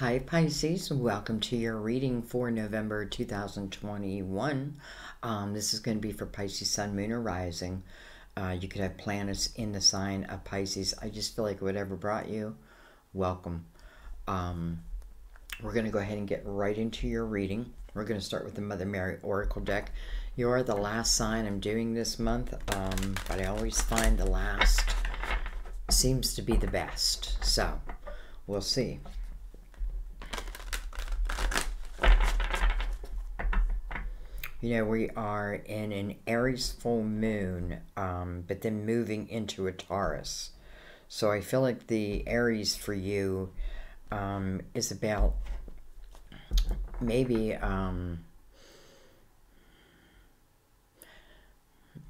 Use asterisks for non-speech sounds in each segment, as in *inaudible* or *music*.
Hi, Pisces. Welcome to your reading for November 2021. Um, this is going to be for Pisces, Sun, Moon, or Rising. Uh, you could have planets in the sign of Pisces. I just feel like whatever brought you, welcome. Um, we're going to go ahead and get right into your reading. We're going to start with the Mother Mary Oracle deck. You are the last sign I'm doing this month, um, but I always find the last seems to be the best. So, we'll see. You know, we are in an Aries full moon, um, but then moving into a Taurus. So I feel like the Aries for you um, is about maybe, um,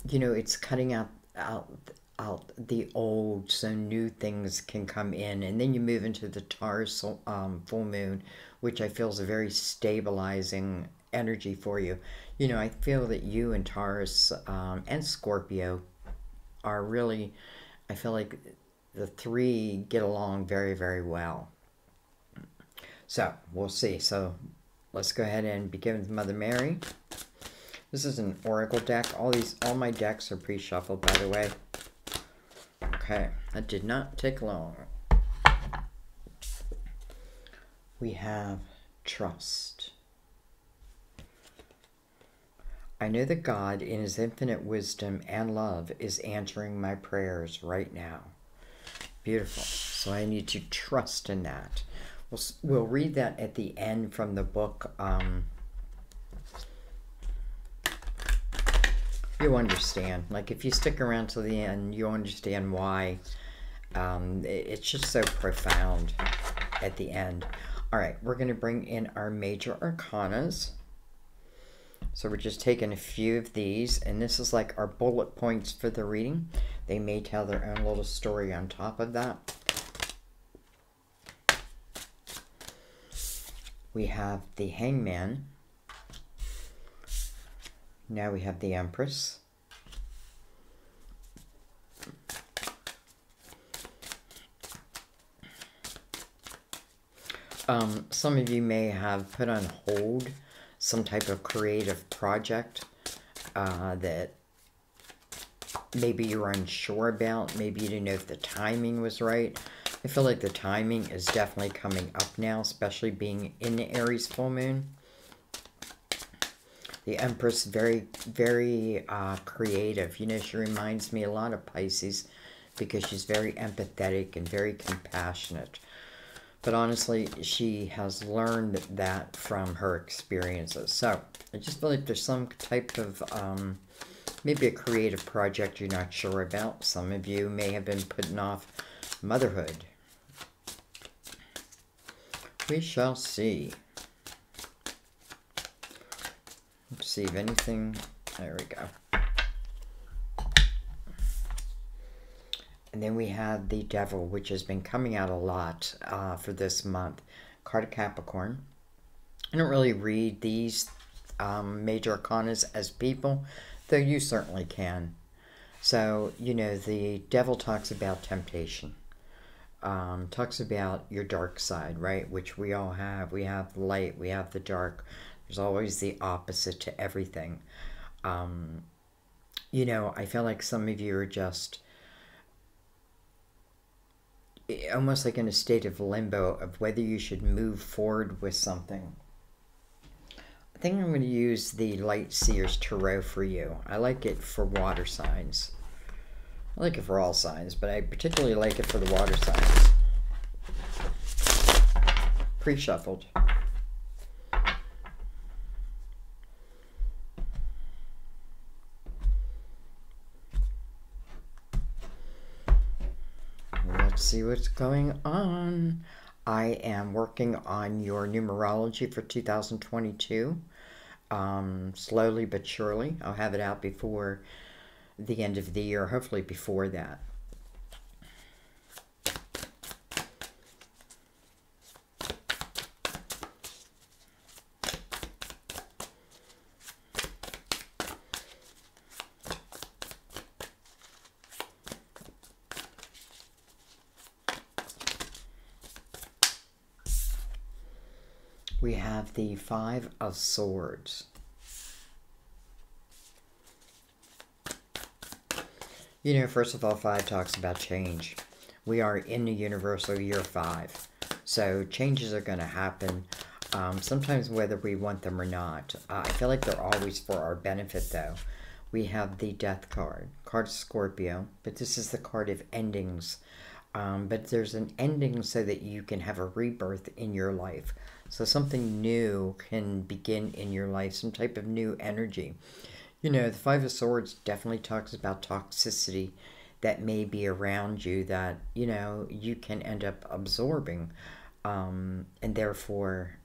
you know, it's cutting out, out, out the old so new things can come in. And then you move into the Taurus um, full moon, which I feel is a very stabilizing energy for you. You know, I feel that you and Taurus um, and Scorpio are really, I feel like the three get along very, very well. So we'll see. So let's go ahead and begin with Mother Mary. This is an oracle deck. All these, all my decks are pre-shuffled, by the way. Okay, that did not take long. We have trust. I know that God, in His infinite wisdom and love, is answering my prayers right now. Beautiful. So I need to trust in that. We'll, we'll read that at the end from the book. Um, you understand. Like, if you stick around to the end, you understand why. Um, it's just so profound at the end. All right, we're going to bring in our major arcanas. So we're just taking a few of these, and this is like our bullet points for the reading. They may tell their own little story on top of that. We have the Hangman. Now we have the Empress. Um, some of you may have put on hold some type of creative project uh, that maybe you're unsure about. Maybe you didn't know if the timing was right. I feel like the timing is definitely coming up now, especially being in the Aries full moon. The Empress, very, very uh, creative. You know, she reminds me a lot of Pisces because she's very empathetic and very compassionate. But honestly, she has learned that from her experiences. So I just feel like there's some type of um, maybe a creative project you're not sure about. Some of you may have been putting off motherhood. We shall see. Let's see if anything. There we go. And then we have the Devil, which has been coming out a lot uh, for this month. Card of Capricorn. I don't really read these um, major arcanas as people, though you certainly can. So, you know, the Devil talks about temptation. Um, talks about your dark side, right? Which we all have. We have light, we have the dark. There's always the opposite to everything. Um, you know, I feel like some of you are just almost like in a state of limbo of whether you should move forward with something. I think I'm going to use the Light Seers Tarot for you. I like it for water signs. I like it for all signs, but I particularly like it for the water signs. Pre-shuffled. See what's going on. I am working on your numerology for 2022. Um, slowly but surely. I'll have it out before the end of the year, hopefully before that. We have the Five of Swords. You know, first of all, five talks about change. We are in the universal year five. So changes are going to happen, um, sometimes whether we want them or not. Uh, I feel like they're always for our benefit, though. We have the Death card, card Scorpio, but this is the card of endings. Um, but there's an ending so that you can have a rebirth in your life. So something new can begin in your life, some type of new energy. You know, the Five of Swords definitely talks about toxicity that may be around you that, you know, you can end up absorbing um, and therefore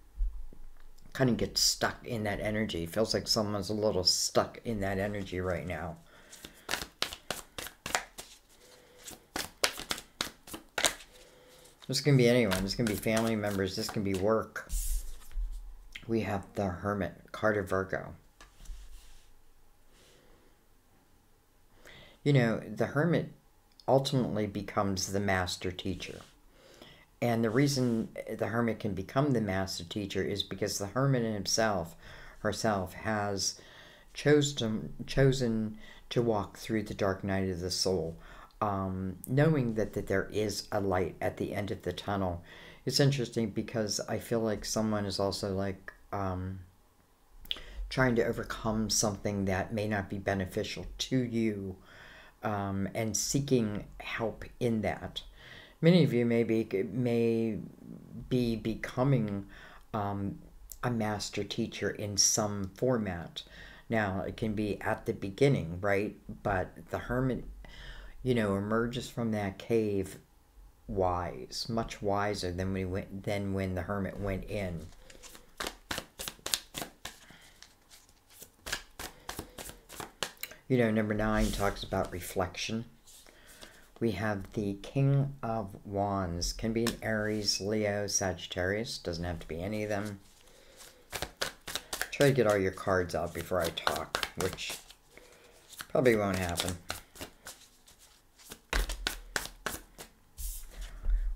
kind of get stuck in that energy. Feels like someone's a little stuck in that energy right now. This can be anyone. This can be family members. This can be work. We have the Hermit, Carter Virgo. you know, the hermit ultimately becomes the master teacher. And the reason the hermit can become the master teacher is because the hermit himself, herself, has chosen chosen to walk through the dark night of the soul, um, knowing that, that there is a light at the end of the tunnel. It's interesting because I feel like someone is also like um, trying to overcome something that may not be beneficial to you um, and seeking help in that. Many of you may be, may be becoming um, a master teacher in some format. Now, it can be at the beginning, right? But the hermit, you know, emerges from that cave wise, much wiser than we went than when the hermit went in. You know, number nine talks about reflection. We have the King of Wands. Can be an Aries, Leo, Sagittarius. Doesn't have to be any of them. Try to get all your cards out before I talk, which probably won't happen.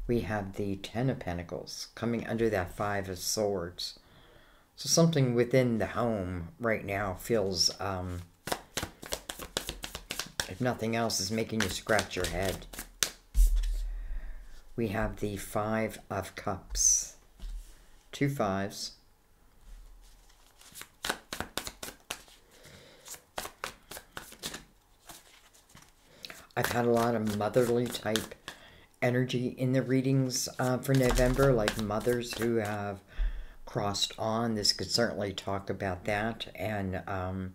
We have the Ten of Pentacles coming under that Five of Swords. So something within the home right now feels um, if nothing else is making you scratch your head. We have the Five of Cups. Two fives. I've had a lot of motherly type energy in the readings uh, for November, like mothers who have crossed on. This could certainly talk about that. And um,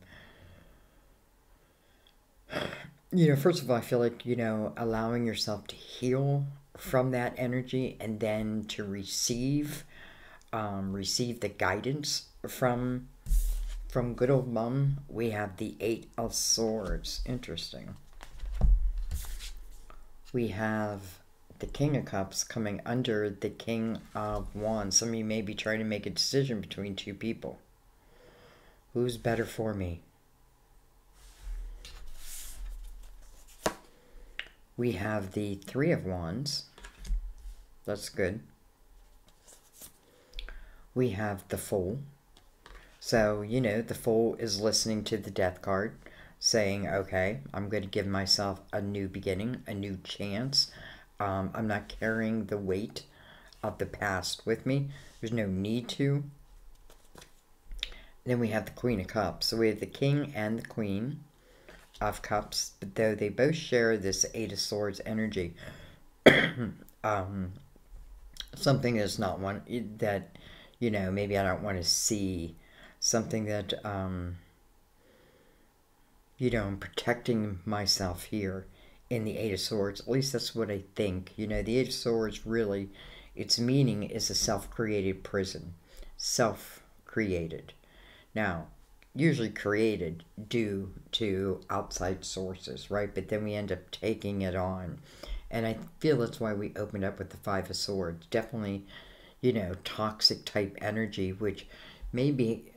*sighs* you know, first of all, I feel like, you know, allowing yourself to heal from that energy and then to receive um, receive the guidance from from good old mom we have the eight of swords interesting we have the king of cups coming under the king of wands some of you may be trying to make a decision between two people who's better for me we have the Three of Wands. That's good. We have the Fool. So, you know, the Fool is listening to the Death card, saying, okay, I'm going to give myself a new beginning, a new chance. Um, I'm not carrying the weight of the past with me. There's no need to. Then we have the Queen of Cups. So we have the King and the Queen of Cups, but though they both share this Eight of Swords energy, *coughs* um, something is not one that, you know, maybe I don't want to see, something that, um, you know, I'm protecting myself here in the Eight of Swords. At least that's what I think. You know, the Eight of Swords really, its meaning is a self-created prison. Self-created. Now, usually created due to outside sources, right? But then we end up taking it on. And I feel that's why we opened up with the Five of Swords. Definitely, you know, toxic type energy, which may be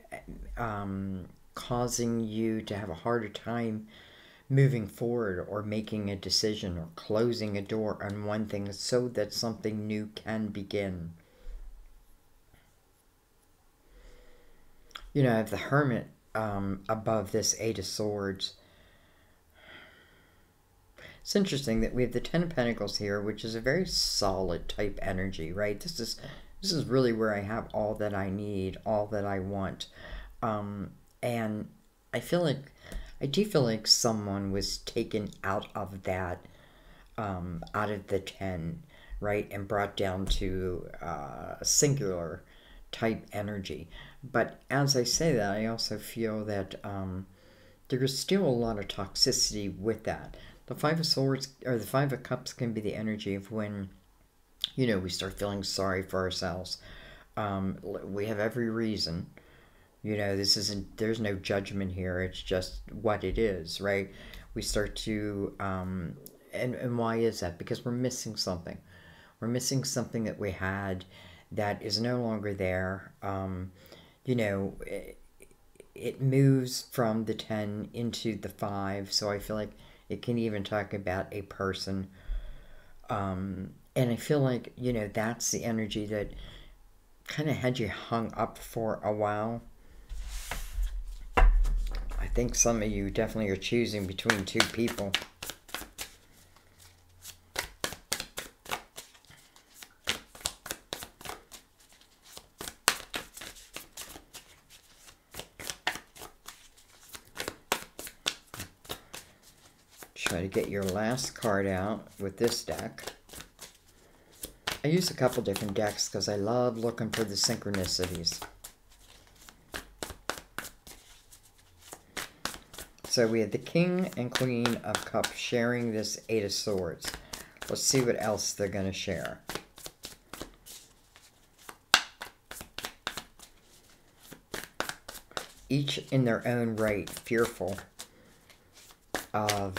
um, causing you to have a harder time moving forward or making a decision or closing a door on one thing so that something new can begin. you know, the Hermit um, above this Eight of Swords. It's interesting that we have the Ten of Pentacles here, which is a very solid type energy, right? This is this is really where I have all that I need, all that I want. Um, and I feel like, I do feel like someone was taken out of that, um, out of the 10, right? And brought down to uh, a singular type energy. But as I say that, I also feel that um, there is still a lot of toxicity with that. The Five of Swords, or the Five of Cups, can be the energy of when you know, we start feeling sorry for ourselves. Um, we have every reason. You know, this isn't, there's no judgment here. It's just what it is, right? We start to, um, and, and why is that? Because we're missing something. We're missing something that we had that is no longer there. Um, you know, it, it moves from the 10 into the 5. So I feel like it can even talk about a person. Um, and I feel like, you know, that's the energy that kind of had you hung up for a while. I think some of you definitely are choosing between two people. Try to get your last card out with this deck. I use a couple different decks because I love looking for the synchronicities. So we have the King and Queen of Cups sharing this Eight of Swords. Let's see what else they're going to share. Each in their own right, fearful of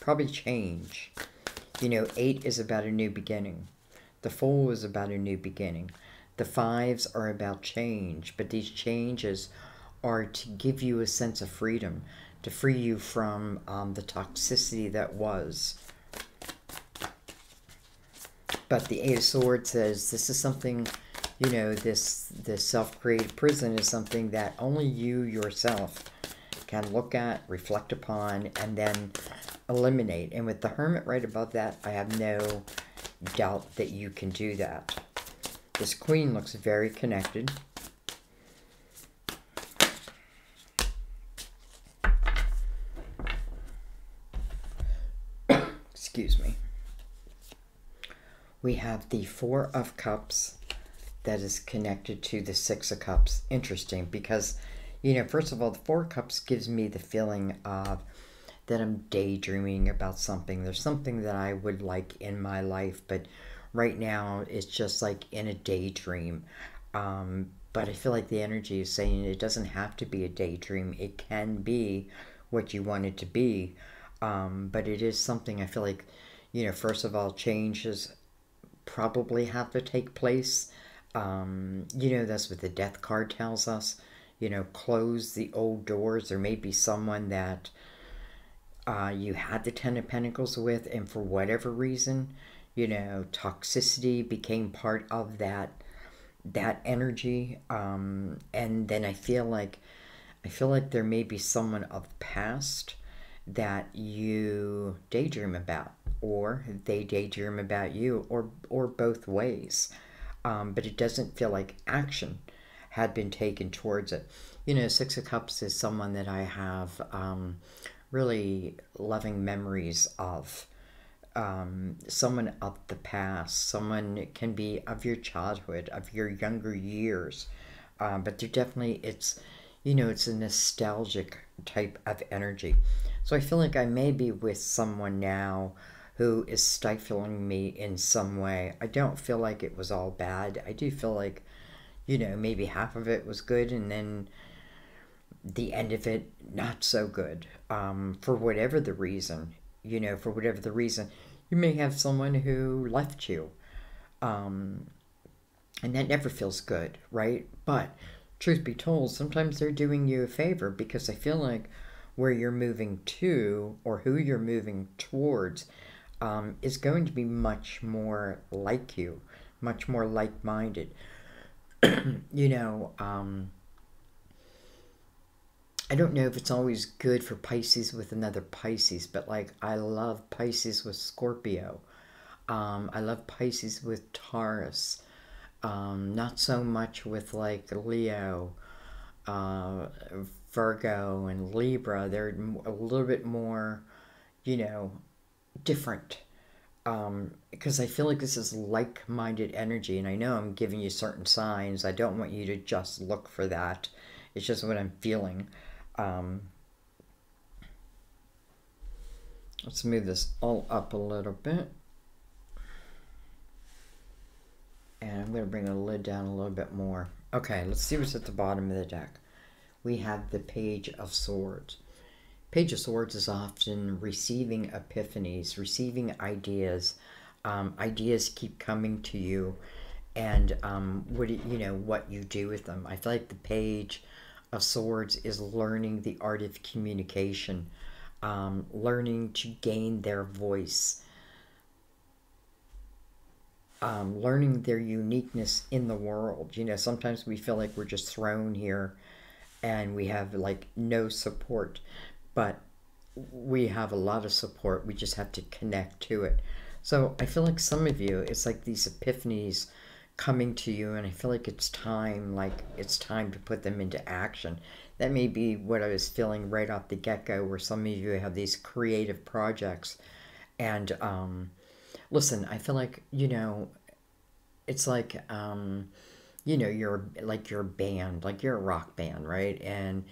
probably change. You know, eight is about a new beginning. The four is about a new beginning. The fives are about change, but these changes are to give you a sense of freedom, to free you from um, the toxicity that was. But the Eight of Swords says this is something, you know, this this self-created prison is something that only you yourself can look at, reflect upon, and then eliminate. And with the Hermit right above that, I have no doubt that you can do that. This queen looks very connected. Excuse me. We have the Four of Cups that is connected to the Six of Cups. Interesting because, you know, first of all, the Four Cups gives me the feeling of that I'm daydreaming about something. There's something that I would like in my life, but right now it's just like in a daydream. Um, but I feel like the energy is saying it doesn't have to be a daydream. It can be what you want it to be. Um, but it is something I feel like, you know, first of all, changes probably have to take place. Um, you know, that's what the death card tells us. You know, close the old doors. There may be someone that uh, you had the Ten of Pentacles with, and for whatever reason, you know, toxicity became part of that that energy. Um, and then I feel like I feel like there may be someone of the past that you daydream about, or they daydream about you, or or both ways. Um, but it doesn't feel like action had been taken towards it. You know, Six of Cups is someone that I have um, really loving memories of um, someone of the past. Someone can be of your childhood, of your younger years. Um, but they're definitely, it's, you know, it's a nostalgic type of energy. So I feel like I may be with someone now who is stifling me in some way. I don't feel like it was all bad. I do feel like, you know, maybe half of it was good and then the end of it not so good um, for whatever the reason you know for whatever the reason you may have someone who left you um, and that never feels good right but truth be told sometimes they're doing you a favor because i feel like where you're moving to or who you're moving towards um, is going to be much more like you much more like-minded *clears throat* you know um, I don't know if it's always good for Pisces with another Pisces, but like I love Pisces with Scorpio. Um, I love Pisces with Taurus. Um, not so much with like Leo, uh, Virgo, and Libra. They're a little bit more, you know, different. Um, because I feel like this is like minded energy, and I know I'm giving you certain signs. I don't want you to just look for that, it's just what I'm feeling. Um, let's move this all up a little bit. And I'm going to bring the lid down a little bit more. Okay, let's see what's at the bottom of the deck. We have the Page of Swords. Page of Swords is often receiving epiphanies, receiving ideas. Um, ideas keep coming to you, and um, what you know what you do with them. I feel like the Page of Swords is learning the art of communication, um, learning to gain their voice, um, learning their uniqueness in the world. You know, sometimes we feel like we're just thrown here and we have like no support, but we have a lot of support. We just have to connect to it. So I feel like some of you, it's like these epiphanies coming to you, and I feel like it's time, like it's time to put them into action. That may be what I was feeling right off the get go, where some of you have these creative projects, and um, listen, I feel like, you know, it's like, um, you know, you're like you're a band, like you're a rock band, right? And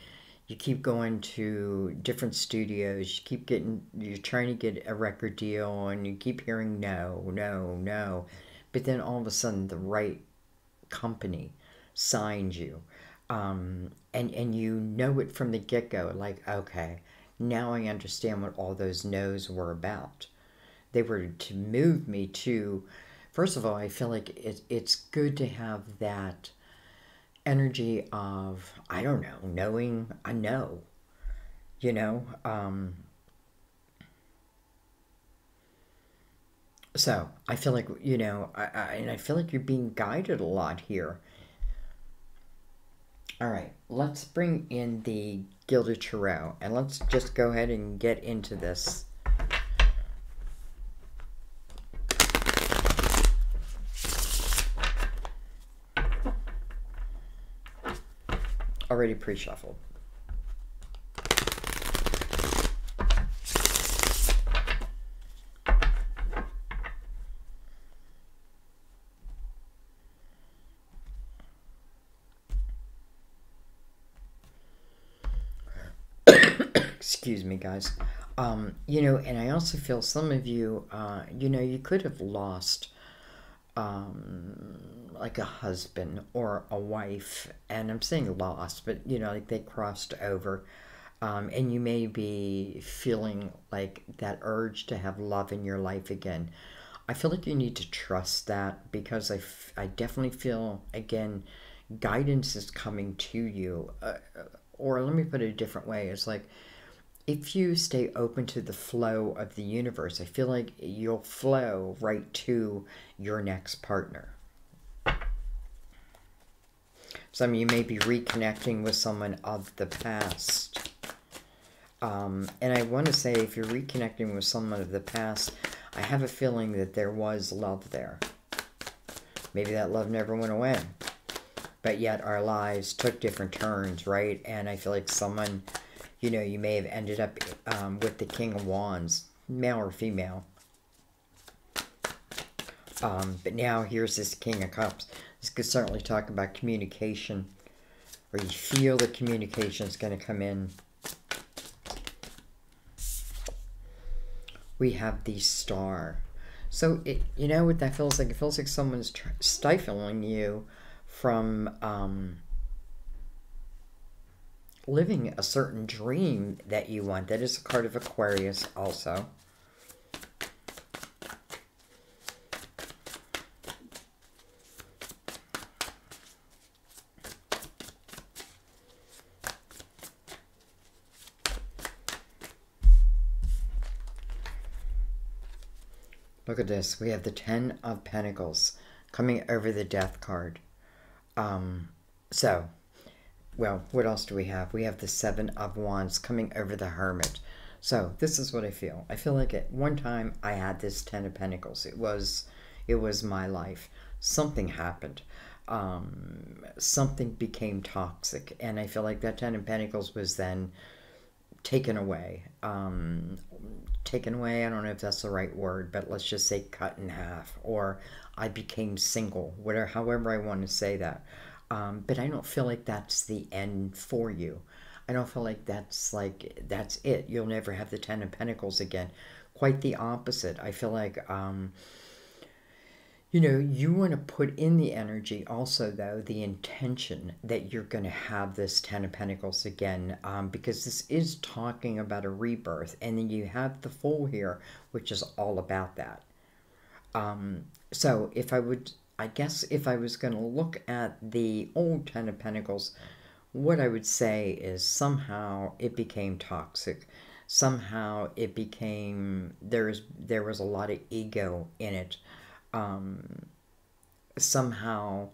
you keep going to different studios, you keep getting, you're trying to get a record deal, and you keep hearing no, no, no. But then all of a sudden, the right company signs you. Um, and, and you know it from the get go, like, okay, now I understand what all those no's were about they were to move me to first of all i feel like it, it's good to have that energy of i don't know knowing i know you know um, so i feel like you know I, I, and i feel like you're being guided a lot here. All right let's bring in the gilded tarot and let's just go ahead and get into this already pre-shuffled. *coughs* Excuse me, guys. Um, you know, and I also feel some of you, uh, you know, you could have lost um, like a husband or a wife, and I'm saying lost, but you know, like they crossed over. Um, and you may be feeling like that urge to have love in your life again. I feel like you need to trust that because I, I definitely feel, again, guidance is coming to you. Uh, or let me put it a different way it's like if you stay open to the flow of the universe, I feel like you'll flow right to your next partner. Some of you may be reconnecting with someone of the past. Um, and I want to say, if you're reconnecting with someone of the past, I have a feeling that there was love there. Maybe that love never went away. But yet our lives took different turns, right? And I feel like someone you know, you may have ended up um, with the King of Wands, male or female. Um, but now here's this King of Cups. This could certainly talk about communication, or you feel the communication is going to come in. We have the Star. So, it, you know what that feels like? It feels like someone's stifling you from um, living a certain dream that you want. That is a card of Aquarius also. Look at this. We have the Ten of Pentacles coming over the Death card. Um, so, well, what else do we have? We have the Seven of Wands coming over the Hermit. So this is what I feel. I feel like at one time I had this Ten of Pentacles. It was, it was my life. Something happened. Um, something became toxic, and I feel like that Ten of Pentacles was then taken away. Um, taken away. I don't know if that's the right word, but let's just say cut in half, or I became single. Whatever, however I want to say that. Um, but I don't feel like that's the end for you. I don't feel like that's like that's it. You'll never have the Ten of Pentacles again. Quite the opposite. I feel like um, you know, you want to put in the energy also, though, the intention that you're going to have this Ten of Pentacles again, um, because this is talking about a rebirth. And then you have the Fool here, which is all about that. Um, so if I would I guess if I was going to look at the old Ten of Pentacles, what I would say is somehow it became toxic. Somehow it became there's there was a lot of ego in it. Um, somehow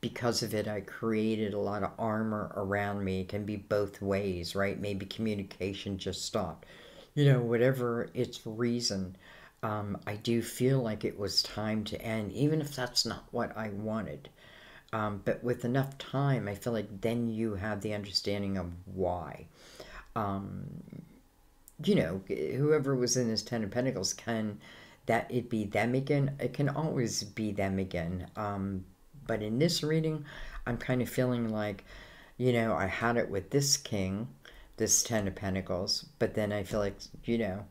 because of it I created a lot of armor around me. It can be both ways, right? Maybe communication just stopped. You know, whatever its reason um, I do feel like it was time to end, even if that's not what I wanted. Um, but with enough time, I feel like then you have the understanding of why. Um, you know, whoever was in this Ten of Pentacles can that it be them again. It can always be them again. Um, but in this reading, I'm kind of feeling like, you know, I had it with this king, this Ten of Pentacles, but then I feel like, you know,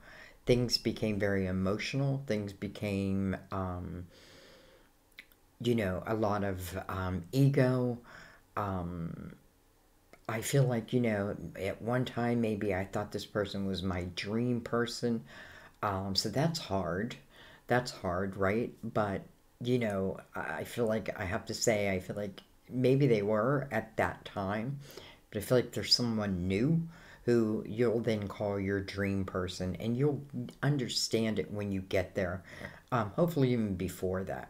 things became very emotional. Things became, um, you know, a lot of um, ego. Um, I feel like, you know, at one time maybe I thought this person was my dream person. Um, so that's hard. That's hard, right? But, you know, I feel like I have to say, I feel like maybe they were at that time, but I feel like there's someone new who you'll then call your dream person, and you'll understand it when you get there, um, hopefully, even before that.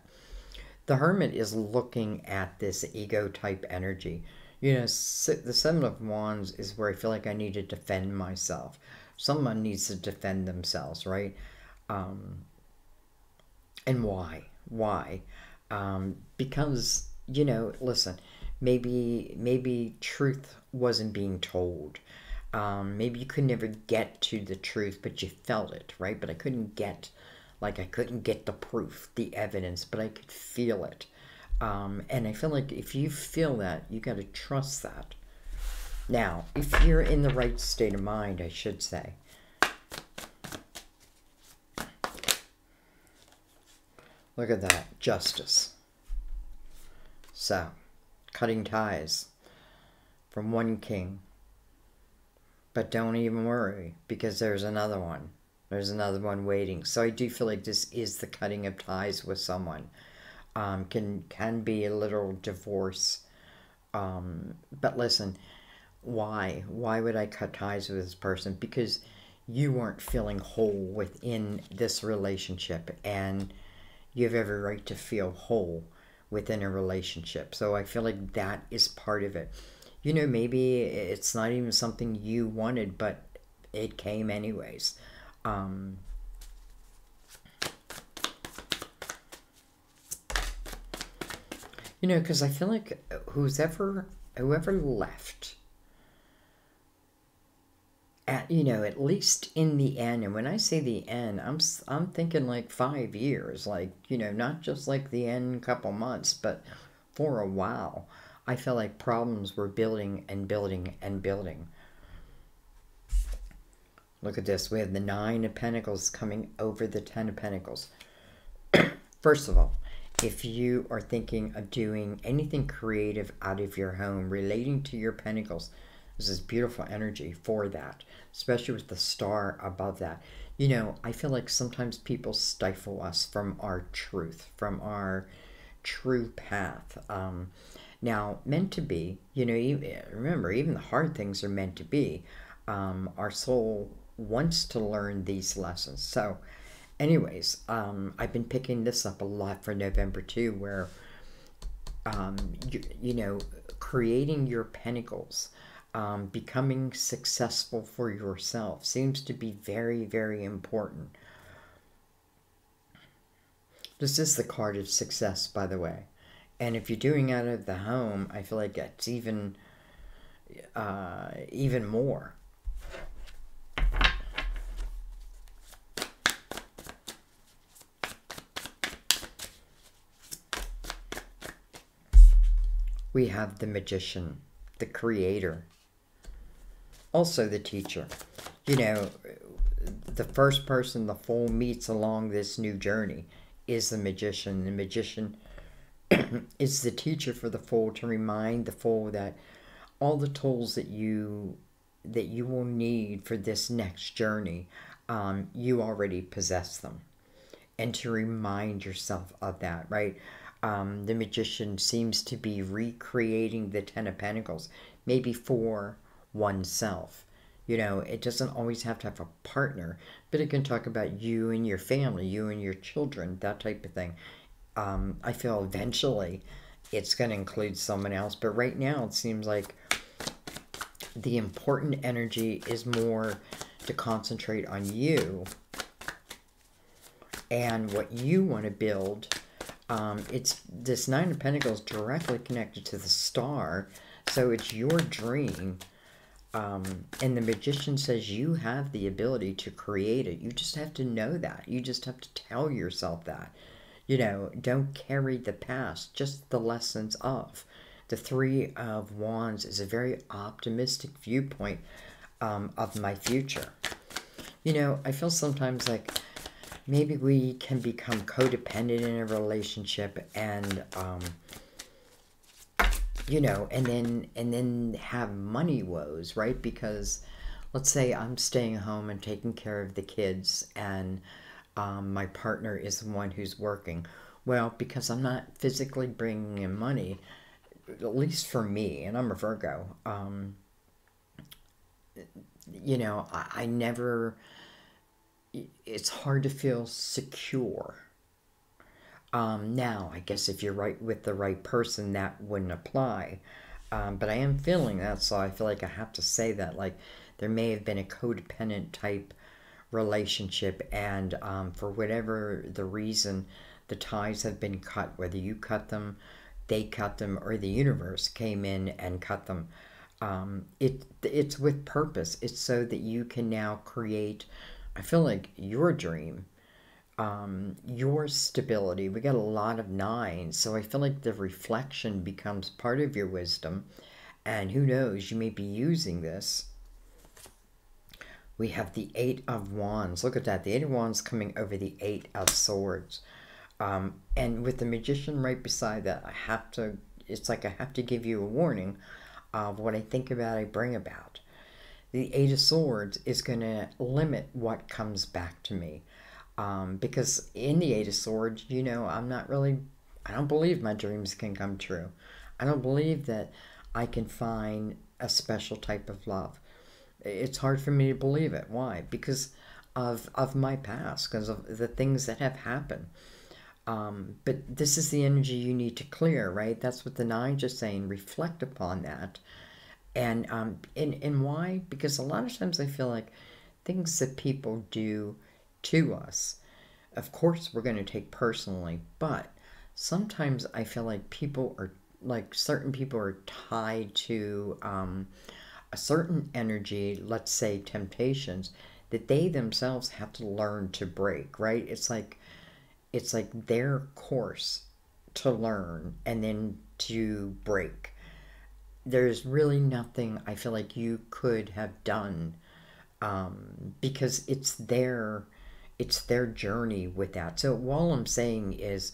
The Hermit is looking at this ego type energy. You know, the Seven of Wands is where I feel like I need to defend myself. Someone needs to defend themselves, right? Um, and why? Why? Um, because, you know, listen, maybe maybe truth wasn't being told um, maybe you could never get to the truth, but you felt it, right? But I couldn't get, like, I couldn't get the proof, the evidence, but I could feel it. Um, and I feel like if you feel that, you got to trust that. Now, if you're in the right state of mind, I should say. Look at that, justice. So, cutting ties from one king but don't even worry because there's another one. There's another one waiting. So I do feel like this is the cutting of ties with someone. Um, can can be a little divorce. Um, but listen, why? Why would I cut ties with this person? Because you weren't feeling whole within this relationship and you have every right to feel whole within a relationship. So I feel like that is part of it you know, maybe it's not even something you wanted, but it came anyways. Um, you know, because I feel like who's ever, whoever left, at you know, at least in the end, and when I say the end, I'm I'm thinking like five years, like you know, not just like the end couple months, but for a while. I felt like problems were building and building and building. Look at this. We have the Nine of Pentacles coming over the Ten of Pentacles. *clears throat* First of all, if you are thinking of doing anything creative out of your home relating to your Pentacles, this is beautiful energy for that, especially with the star above that. You know, I feel like sometimes people stifle us from our truth, from our true path. Um, now, meant to be, you know, remember, even the hard things are meant to be. Um, our soul wants to learn these lessons. So, anyways, um, I've been picking this up a lot for November too, where, um, you, you know, creating your pentacles, um, becoming successful for yourself seems to be very, very important. This is the card of success, by the way. And if you're doing out of the home, I feel like it's even, uh, even more. We have the magician, the creator, also the teacher. You know, the first person the fool meets along this new journey is the magician. The magician *coughs* is the teacher for the fool to remind the fool that all the tools that you that you will need for this next journey, um, you already possess them, and to remind yourself of that. Right, um, the magician seems to be recreating the Ten of Pentacles, maybe for oneself. You know, it doesn't always have to have a partner, but it can talk about you and your family, you and your children, that type of thing. Um, I feel eventually it's going to include someone else, but right now it seems like the important energy is more to concentrate on you and what you want to build. Um, it's this Nine of Pentacles directly connected to the star, so it's your dream um, and the magician says you have the ability to create it. You just have to know that. You just have to tell yourself that. You know, don't carry the past, just the lessons of. The Three of Wands is a very optimistic viewpoint um, of my future. You know, I feel sometimes like maybe we can become codependent in a relationship and um, you know, and then and then have money woes, right? Because let's say I'm staying home and taking care of the kids, and um, my partner is the one who's working. Well, because I'm not physically bringing in money, at least for me, and I'm a Virgo. Um, you know, I, I never. It's hard to feel secure um, now, I guess if you're right with the right person, that wouldn't apply. Um, but I am feeling that, so I feel like I have to say that. Like, there may have been a codependent type relationship, and um, for whatever the reason, the ties have been cut, whether you cut them, they cut them, or the universe came in and cut them. Um, it it's with purpose. It's so that you can now create. I feel like your dream um, your stability. We got a lot of nines, so I feel like the reflection becomes part of your wisdom. And who knows, you may be using this. We have the Eight of Wands. Look at that. The Eight of Wands coming over the Eight of Swords. Um, and with the Magician right beside that, I have to, it's like I have to give you a warning of what I think about, I bring about. The Eight of Swords is going to limit what comes back to me. Um, because in the Eight of Swords, you know, I'm not really, I don't believe my dreams can come true. I don't believe that I can find a special type of love. It's hard for me to believe it. Why? Because of of my past, because of the things that have happened. Um, but this is the energy you need to clear, right? That's what the nine just saying. Reflect upon that, and um, and and why? Because a lot of times I feel like things that people do to us. Of course, we're going to take personally, but sometimes I feel like people are like certain people are tied to um, certain energy, let's say temptations, that they themselves have to learn to break, right? It's like it's like their course to learn and then to break. There's really nothing I feel like you could have done um, because it's their it's their journey with that. So all I'm saying is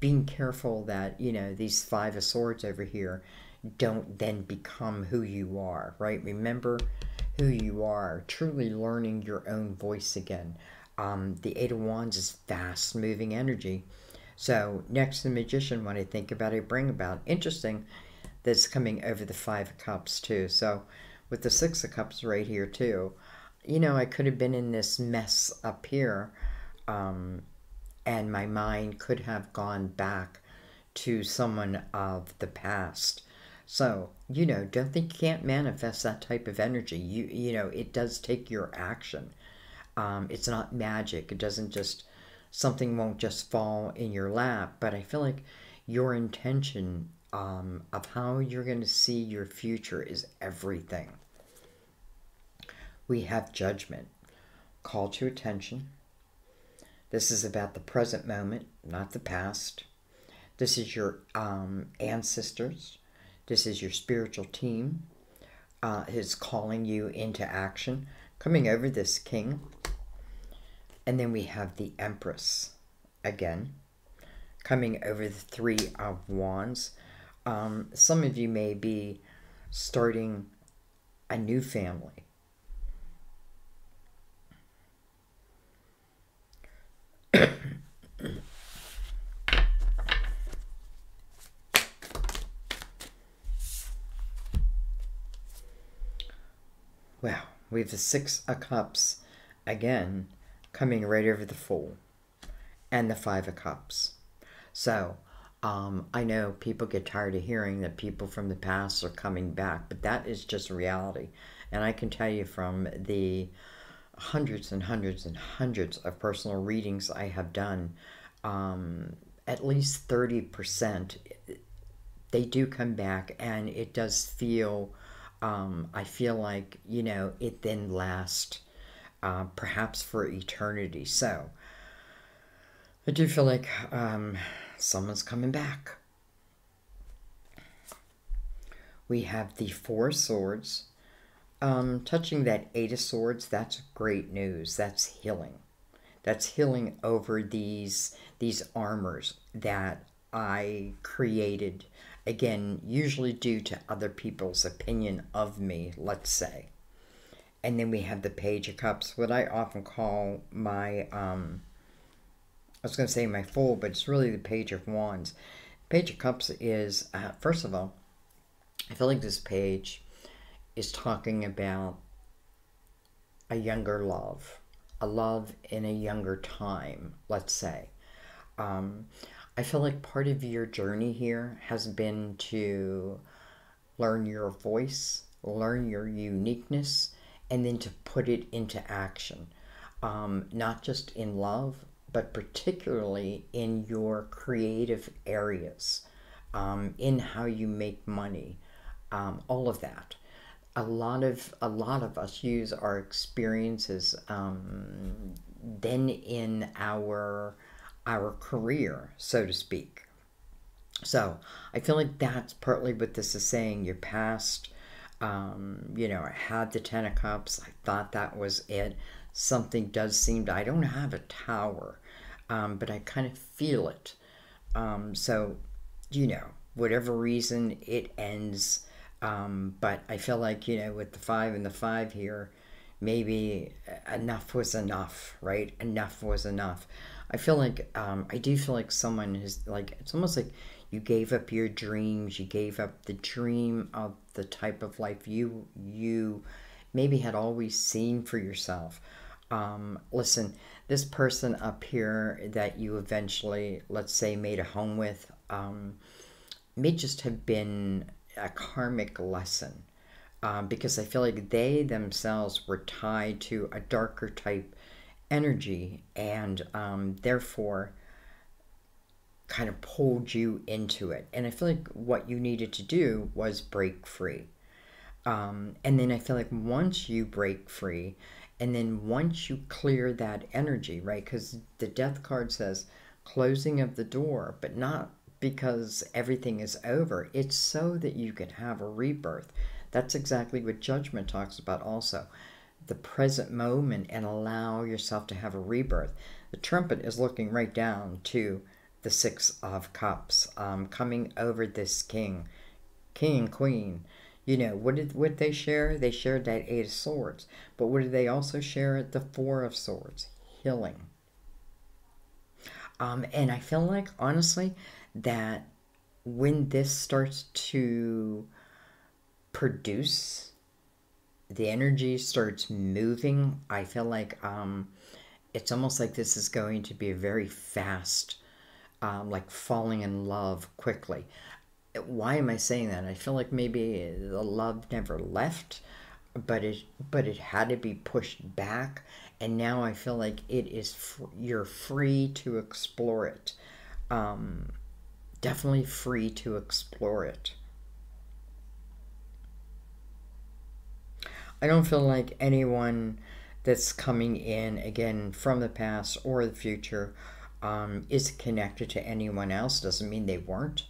being careful that, you know, these five of swords over here don't then become who you are, right? Remember who you are, truly learning your own voice again. Um, the Eight of Wands is fast moving energy. So next the Magician, when I think about it, bring about. Interesting that's coming over the Five of Cups too. So with the Six of Cups right here too, you know, I could have been in this mess up here, um, and my mind could have gone back to someone of the past. So, you know, don't think you can't manifest that type of energy. You you know, it does take your action. Um, it's not magic. It doesn't just something won't just fall in your lap. But I feel like your intention um, of how you're going to see your future is everything. We have judgment, call to attention. This is about the present moment, not the past. This is your um, ancestors. This is your spiritual team. Uh, is calling you into action, coming over this king. And then we have the Empress again, coming over the Three of Wands. Um, some of you may be starting a new family. well, we have the Six of Cups again coming right over the Fool and the Five of Cups. So, um, I know people get tired of hearing that people from the past are coming back, but that is just reality. And I can tell you from the hundreds and hundreds and hundreds of personal readings I have done, um, at least 30%, they do come back, and it does feel, um, I feel like, you know, it then lasts uh, perhaps for eternity. So, I do feel like um, someone's coming back. We have the Four Swords. Um, touching that Eight of Swords, that's great news. That's healing. That's healing over these these armors that I created. Again, usually due to other people's opinion of me, let's say. And then we have the Page of Cups, what I often call my um, I was going to say my Fool, but it's really the Page of Wands. Page of Cups is, uh, first of all, I feel like this page is talking about a younger love, a love in a younger time, let's say. Um, I feel like part of your journey here has been to learn your voice, learn your uniqueness, and then to put it into action. Um, not just in love, but particularly in your creative areas, um, in how you make money, um, all of that. A lot of a lot of us use our experiences um, then in our our career, so to speak. So I feel like that's partly what this is saying. Your past, um, you know, I had the Ten of Cups. I thought that was it something does seem to, I don't have a tower, um, but I kind of feel it. Um, so, you know, whatever reason it ends. Um, but I feel like, you know, with the five and the five here, maybe enough was enough, right? Enough was enough. I feel like, um, I do feel like someone is like, it's almost like you gave up your dreams, you gave up the dream of the type of life you, you maybe had always seen for yourself um, listen, this person up here that you eventually, let's say, made a home with, um, may just have been a karmic lesson. Um, because I feel like they themselves were tied to a darker type energy and um, therefore kind of pulled you into it. And I feel like what you needed to do was break free. Um, and then I feel like once you break free, and then once you clear that energy, right? Because the death card says closing of the door, but not because everything is over. It's so that you can have a rebirth. That's exactly what judgment talks about, also. The present moment and allow yourself to have a rebirth. The trumpet is looking right down to the Six of Cups, um, coming over this king, king queen you know, what did what they share? They shared that Eight of Swords. But what did they also share? The Four of Swords, healing. Um, and I feel like, honestly, that when this starts to produce, the energy starts moving, I feel like um, it's almost like this is going to be a very fast, um, like falling in love quickly why am I saying that? I feel like maybe the love never left, but it but it had to be pushed back, and now I feel like it is fr- you're free to explore it. Um, definitely free to explore it. I don't feel like anyone that's coming in again from the past or the future um, is connected to anyone else. Doesn't mean they weren't.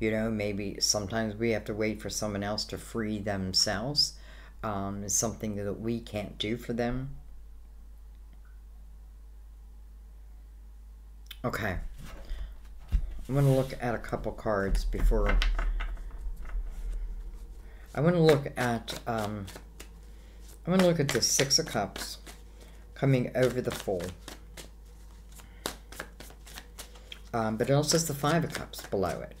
You know, maybe sometimes we have to wait for someone else to free themselves. Um, it's something that we can't do for them. Okay. I'm going to look at a couple cards before. I want to look at. Um, I want to look at the Six of Cups coming over the Fool. Um, but it also has the Five of Cups below it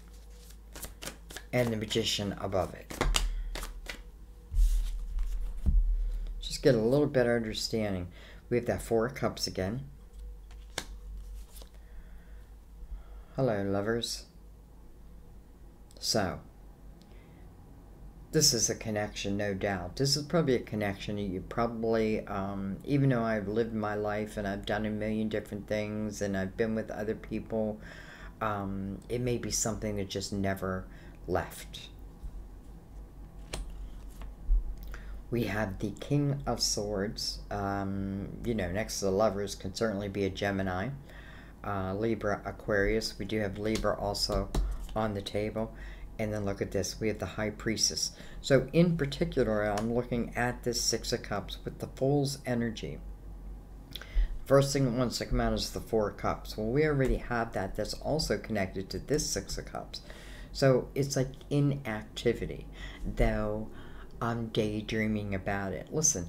and the magician above it. Just get a little better understanding. We have that four of cups again. Hello, lovers. So, this is a connection, no doubt. This is probably a connection that you probably, um, even though I've lived my life and I've done a million different things and I've been with other people, um, it may be something that just never left. We have the King of Swords. Um, you know, next to the Lovers can certainly be a Gemini. Uh, Libra, Aquarius. We do have Libra also on the table. And then look at this. We have the High Priestess. So in particular, I'm looking at this Six of Cups with the Fool's energy. First thing that wants to come out is the Four of Cups. Well, we already have that. That's also connected to this Six of Cups. So it's like inactivity, though I'm daydreaming about it. Listen,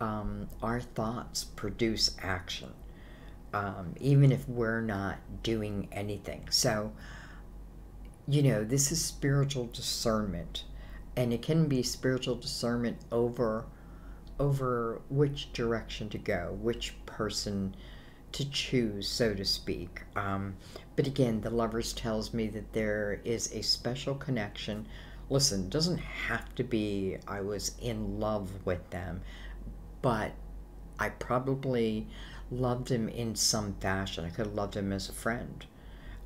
um, our thoughts produce action, um, even if we're not doing anything. So, you know, this is spiritual discernment, and it can be spiritual discernment over over which direction to go, which person to choose, so to speak. Um, but again, the lovers tells me that there is a special connection. Listen, doesn't have to be I was in love with them, but I probably loved him in some fashion. I could have loved him as a friend.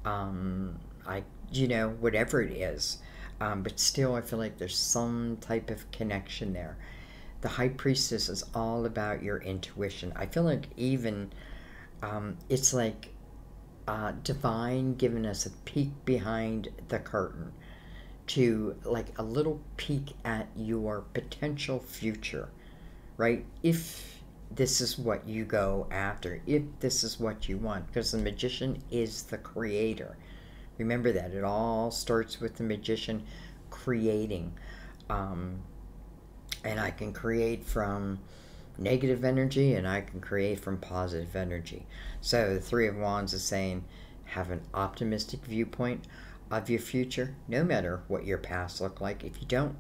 Um, I, you know, whatever it is. Um, but still, I feel like there's some type of connection there. The High Priestess is all about your intuition. I feel like even um, it's like uh, divine giving us a peek behind the curtain to like a little peek at your potential future, right? If this is what you go after, if this is what you want, because the magician is the creator. Remember that it all starts with the magician creating. Um, and I can create from negative energy and I can create from positive energy. So the Three of Wands is saying have an optimistic viewpoint of your future, no matter what your past looked like. If you don't,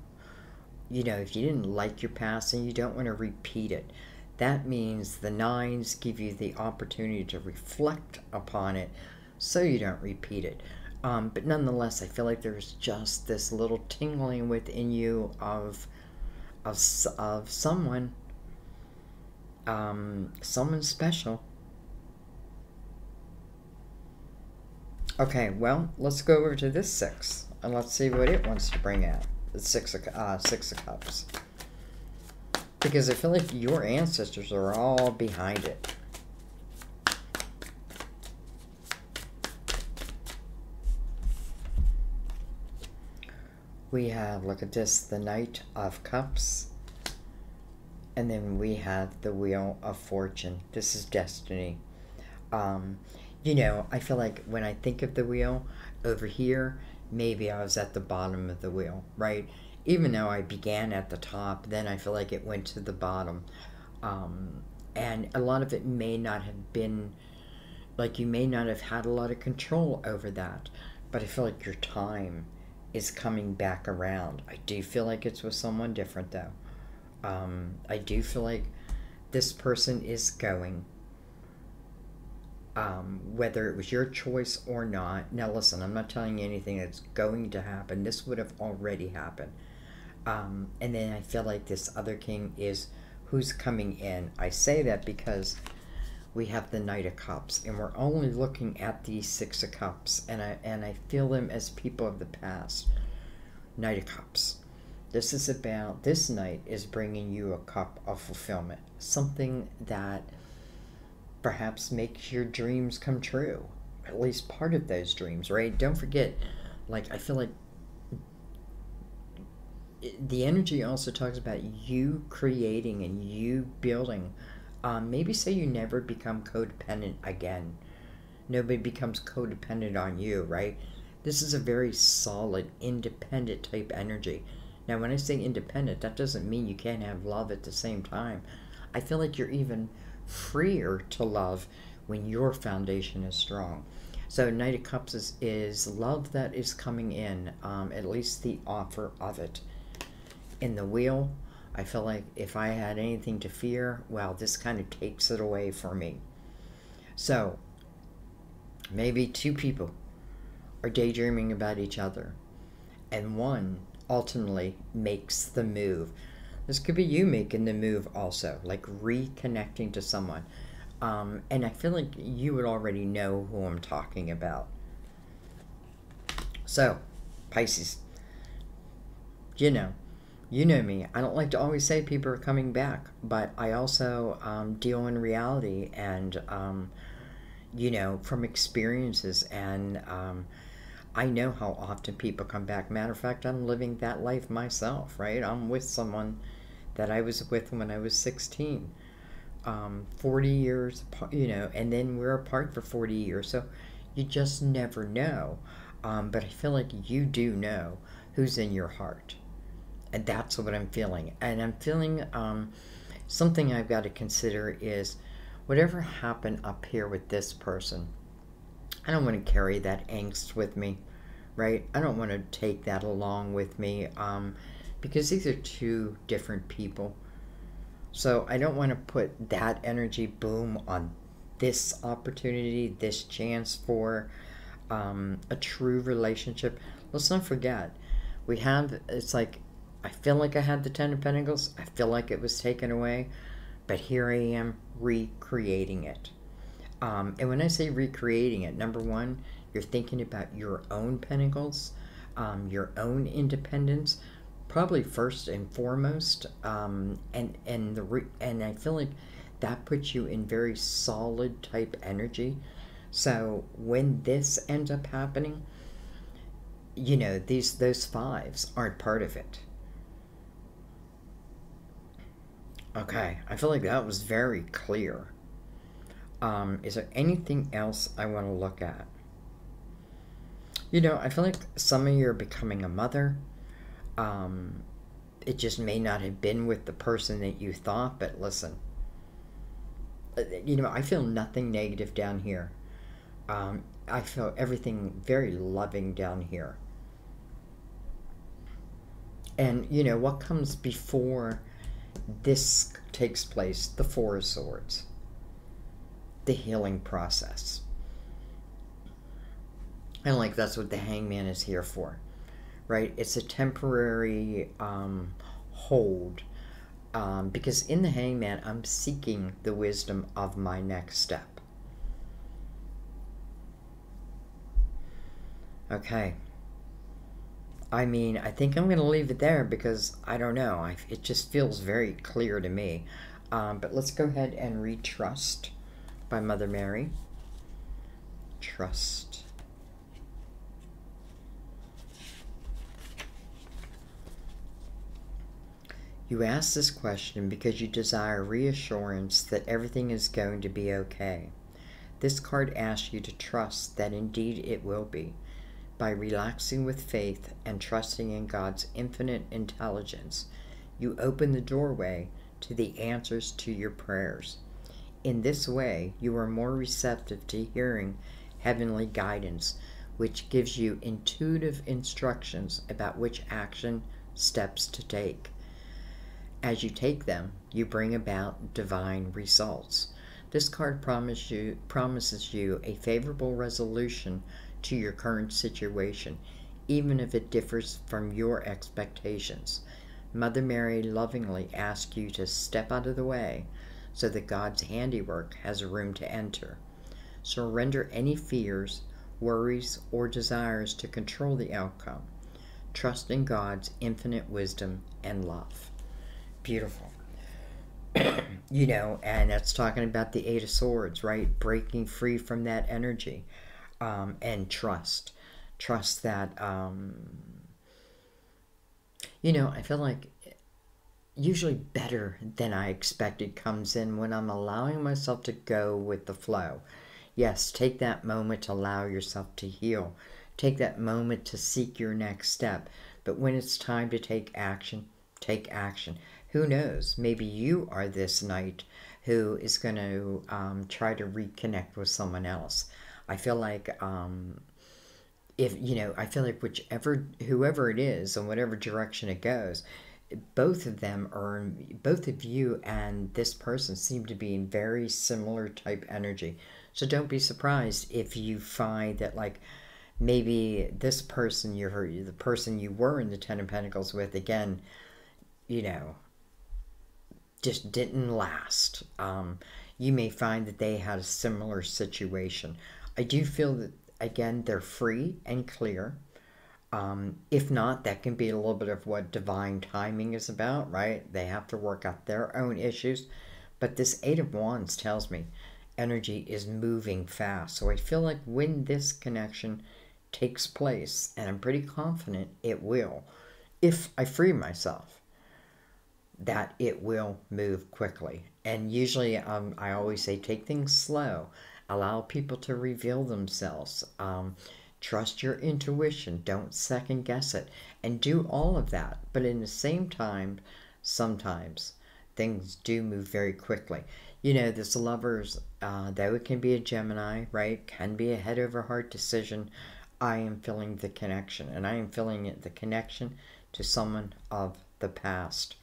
you know, if you didn't like your past and you don't want to repeat it, that means the nines give you the opportunity to reflect upon it so you don't repeat it. Um, but nonetheless, I feel like there's just this little tingling within you of of, of someone um, someone special. Okay, well, let's go over to this six and let's see what it wants to bring out. The six of uh, six of cups, because I feel like your ancestors are all behind it. We have look at this, the Knight of Cups. And then we have the Wheel of Fortune. This is destiny. Um, you know, I feel like when I think of the wheel over here, maybe I was at the bottom of the wheel, right? Even though I began at the top, then I feel like it went to the bottom. Um, and a lot of it may not have been, like, you may not have had a lot of control over that. But I feel like your time is coming back around. I do feel like it's with someone different, though. Um, I do feel like this person is going. um, whether it was your choice or not. Now, listen, I'm not telling you anything that's going to happen. This would have already happened. Um, and then I feel like this other king is who's coming in. I say that because we have the Knight of Cups, and we're only looking at the Six of Cups, and I and I feel them as people of the past. Knight of Cups. This is about this knight is bringing you a cup of fulfillment, something that perhaps makes your dreams come true. At least part of those dreams, right? Don't forget, like, I feel like the energy also talks about you creating and you building. Um, maybe say you never become codependent again. Nobody becomes codependent on you, right? This is a very solid, independent type energy. Now, when I say independent, that doesn't mean you can't have love at the same time. I feel like you're even freer to love when your foundation is strong. So, Knight of Cups is, is love that is coming in, um, at least the offer of it. In the wheel, I feel like if I had anything to fear, well, this kind of takes it away for me. So, maybe two people are daydreaming about each other, and one ultimately makes the move. This could be you making the move also, like reconnecting to someone. Um, and I feel like you would already know who I'm talking about. So, Pisces, you know, you know me. I don't like to always say people are coming back, but I also um, deal in reality and, um, you know, from experiences. And um, I know how often people come back. Matter of fact, I'm living that life myself, right? I'm with someone that I was with when I was 16. Um, 40 years, you know, and then we're apart for 40 years. So you just never know. Um, but I feel like you do know who's in your heart. And that's what I'm feeling. And I'm feeling um, something I've got to consider is whatever happened up here with this person, I don't want to carry that angst with me, right? I don't want to take that along with me. Um, because these are two different people. So I don't want to put that energy boom on this opportunity, this chance for um, a true relationship. Let's not forget, we have, it's like, I feel like I had the Ten of Pentacles. I feel like it was taken away. But here I am recreating it. Um, and when I say recreating it, number one, you're thinking about your own pentacles, um, your own independence, probably first and foremost. Um, and and the and I feel like that puts you in very solid type energy. So when this ends up happening, you know these those fives aren't part of it. Okay, I feel like that was very clear. Um, is there anything else I want to look at? You know, I feel like some of you are becoming a mother. Um, it just may not have been with the person that you thought, but listen, uh, you know, I feel nothing negative down here. Um, I feel everything very loving down here. And, you know, what comes before this takes place? The Four of Swords, the healing process. And, like, that's what the hangman is here for right? It's a temporary um, hold um, because in the hangman, I'm seeking the wisdom of my next step. Okay. I mean, I think I'm going to leave it there because I don't know. I, it just feels very clear to me. Um, but let's go ahead and read Trust by Mother Mary. Trust. You ask this question because you desire reassurance that everything is going to be okay. This card asks you to trust that indeed it will be. By relaxing with faith and trusting in God's infinite intelligence, you open the doorway to the answers to your prayers. In this way, you are more receptive to hearing heavenly guidance, which gives you intuitive instructions about which action steps to take. As you take them, you bring about divine results. This card promise you, promises you a favorable resolution to your current situation, even if it differs from your expectations. Mother Mary lovingly asks you to step out of the way so that God's handiwork has a room to enter. Surrender any fears, worries, or desires to control the outcome. Trust in God's infinite wisdom and love. Beautiful. *clears throat* you know, and that's talking about the Eight of Swords, right? Breaking free from that energy um, and trust. Trust that, um, you know, I feel like usually better than I expected comes in when I'm allowing myself to go with the flow. Yes, take that moment to allow yourself to heal. Take that moment to seek your next step. But when it's time to take action, take action. Who knows? Maybe you are this knight who is going to um, try to reconnect with someone else. I feel like um, if you know, I feel like whichever whoever it is and whatever direction it goes, both of them are both of you and this person seem to be in very similar type energy. So don't be surprised if you find that like maybe this person you're the person you were in the Ten of Pentacles with again, you know, just didn't last. Um, you may find that they had a similar situation. I do feel that again they're free and clear. Um, if not, that can be a little bit of what divine timing is about, right? They have to work out their own issues. But this Eight of Wands tells me energy is moving fast. So I feel like when this connection takes place, and I'm pretty confident it will, if I free myself, that it will move quickly. And usually um, I always say take things slow, allow people to reveal themselves. Um, Trust your intuition. Don't second guess it. And do all of that. But in the same time, sometimes things do move very quickly. You know, this lovers, uh, though it can be a Gemini, right, can be a head over heart decision. I am feeling the connection, and I am feeling it, the connection to someone of the past.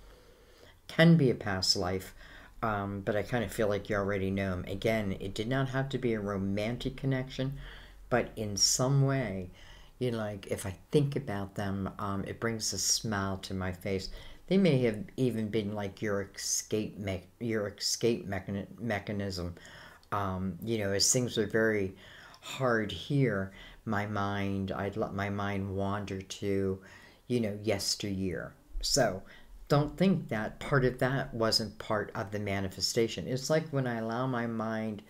Can be a past life, um, but I kind of feel like you already know them. Again, it did not have to be a romantic connection but in some way, you know, like if I think about them, um, it brings a smile to my face. They may have even been like your escape me- your escape mechan- mechanism. Um, you know, as things are very hard here, my mind, I'd let my mind wander to, you know, yesteryear. So don't think that part of that wasn't part of the manifestation. It's like when I allow my mind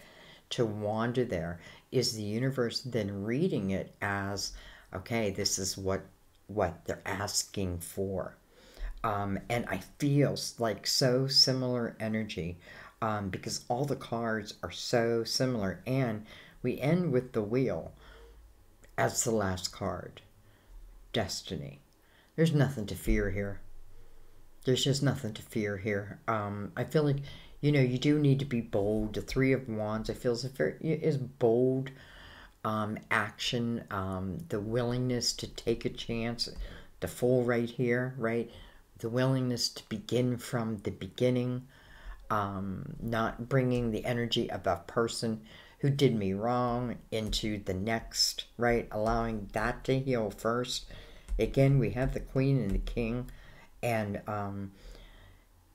to wander there is the universe then reading it as okay this is what what they're asking for? Um, and i feel like so similar energy um, because all the cards are so similar and we end with the wheel as the last card destiny. There's nothing to fear here there's just nothing to fear here um, i feel like you know, you do need to be bold. The Three of Wands, I feel, is very is bold um, action, um, the willingness to take a chance. The Fool right here, right? The willingness to begin from the beginning, um, not bringing the energy of a person who did me wrong into the next, right? Allowing that to heal first. Again, we have the Queen and the King, and um,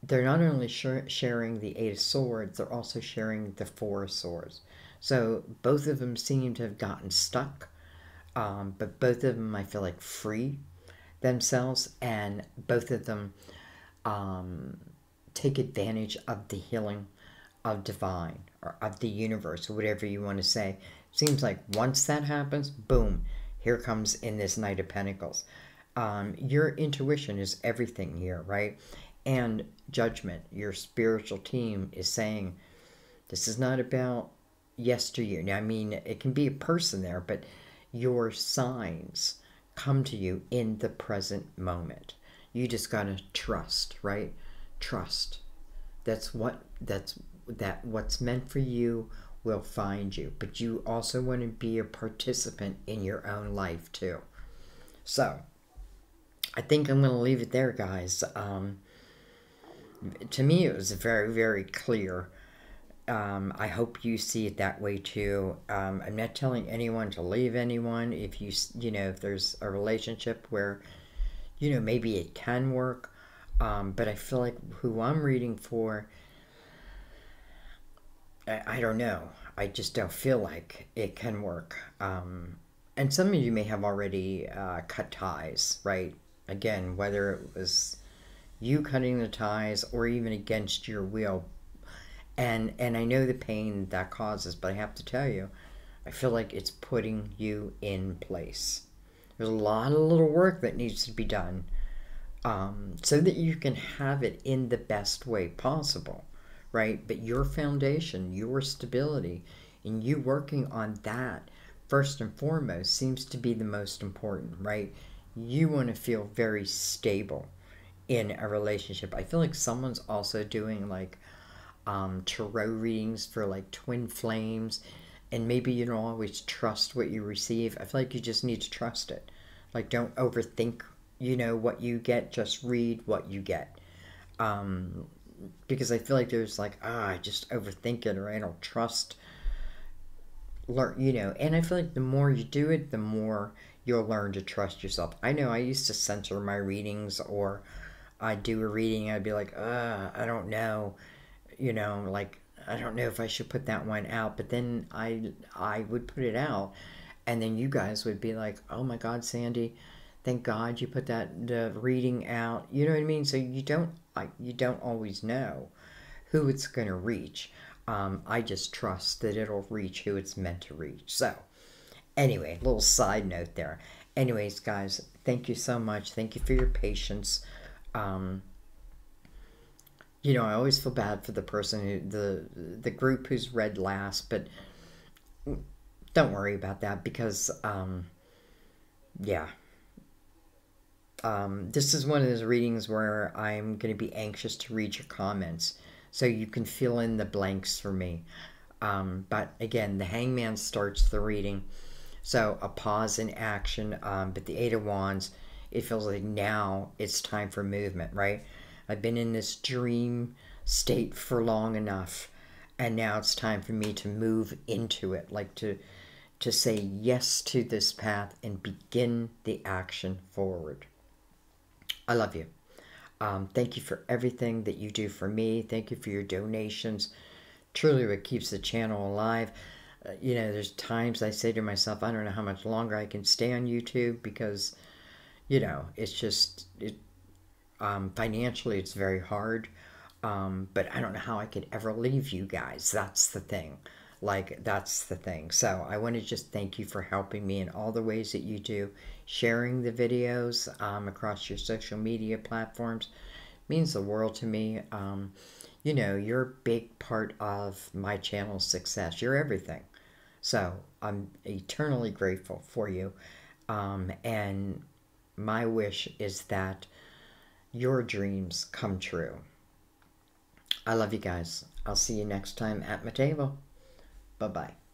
they're not only sharing the Eight of Swords, they're also sharing the Four of Swords. So both of them seem to have gotten stuck, um, but both of them I feel like free themselves, and both of them um, take advantage of the healing of divine or of the universe, or whatever you want to say. Seems like once that happens, boom, here comes in this Knight of Pentacles. Um, your intuition is everything here, right? and judgment. Your spiritual team is saying, this is not about yesteryear. Now, I mean, it can be a person there, but your signs come to you in the present moment. You just got to trust, right? Trust. That's what that's that what's meant for you will find you, but you also want to be a participant in your own life too. So, I think I'm going to leave it there, guys. Um, to me, it was very, very clear um, I hope you see it that way too. Um, I'm not telling anyone to leave anyone. If you, you know, if there's a relationship where, you know, maybe it can work, um, but I feel like who I'm reading for, I, I, don't know. I just don't feel like it can work. Um, and some of you may have already uh, cut ties, right? Again, whether it was you cutting the ties or even against your will and and I know the pain that causes, but I have to tell you, I feel like it's putting you in place. There's a lot of little work that needs to be done um, so that you can have it in the best way possible, right? But your foundation, your stability, and you working on that first and foremost seems to be the most important, right? You want to feel very stable in a relationship. I feel like someone's also doing like um, tarot readings for like twin flames, and maybe you don't always trust what you receive. I feel like you just need to trust it. Like, don't overthink, you know, what you get. Just read what you get. Um, because I feel like there's like, ah, I just overthink it, or I don't trust. Learn, you know, and I feel like the more you do it, the more you'll learn to trust yourself. I know I used to censor my readings, or I'd do a reading, I'd be like, ah, I don't know you know, like I don't know if I should put that one out, but then I I would put it out, and then you guys would be like, "Oh my God, Sandy, thank God you put that the reading out." You know what I mean? So you don't like you don't always know who it's going to reach. Um, I just trust that it'll reach who it's meant to reach. So, anyway, little side note there. Anyways, guys, thank you so much. Thank you for your patience. Um, you know, I always feel bad for the person who the the group who's read last, but don't worry about that because um, yeah. Um, this is one of those readings where I'm going to be anxious to read your comments so you can fill in the blanks for me. Um, but again, the hangman starts the reading. So a pause in action. Um, but the Eight of Wands, it feels like now it's time for movement, right? I've been in this dream state for long enough and now it's time for me to move into it like to to say yes to this path and begin the action forward i love you um, thank you for everything that you do for me thank you for your donations truly what keeps the channel alive you know there's times i say to myself i don't know how much longer i can stay on youtube because you know it's just it um, financially, it's very hard. Um, but I don't know how I could ever leave you guys. That's the thing. Like, that's the thing. So I want to just thank you for helping me in all the ways that you do. Sharing the videos um, across your social media platforms means the world to me. Um, you know, you're a big part of my channel's success. You're everything. So I'm eternally grateful for you. Um, and my wish is that your dreams come true. I love you guys. I'll see you next time at my table. Bye bye.